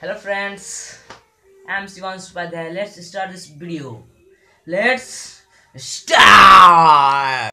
hello friends. I'm Sivan Supadhyay let's start this video. Let's start!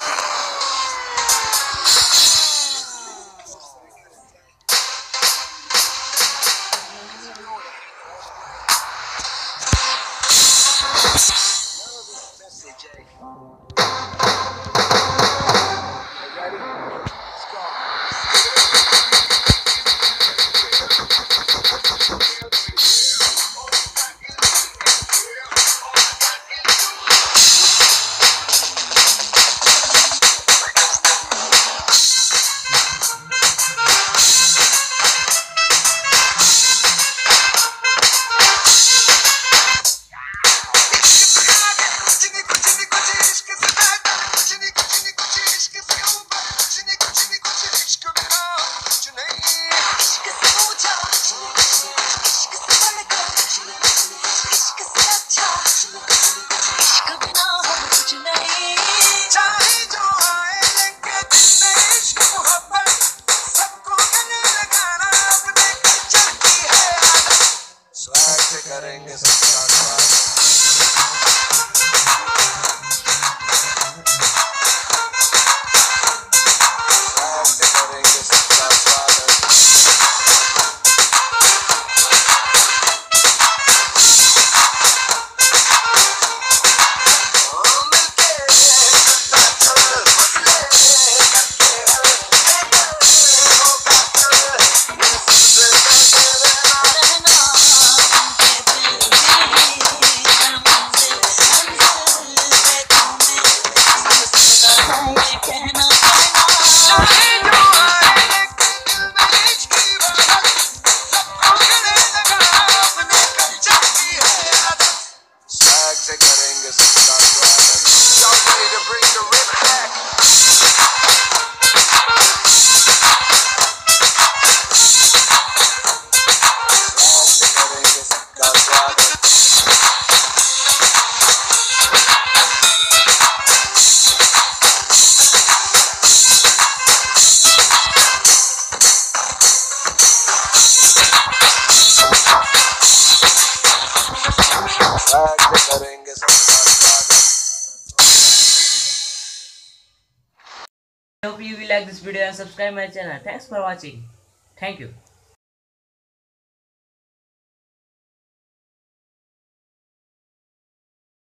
Swag करेंगे hope you will like this video and subscribe my channel. Thanks for watching. Thank you.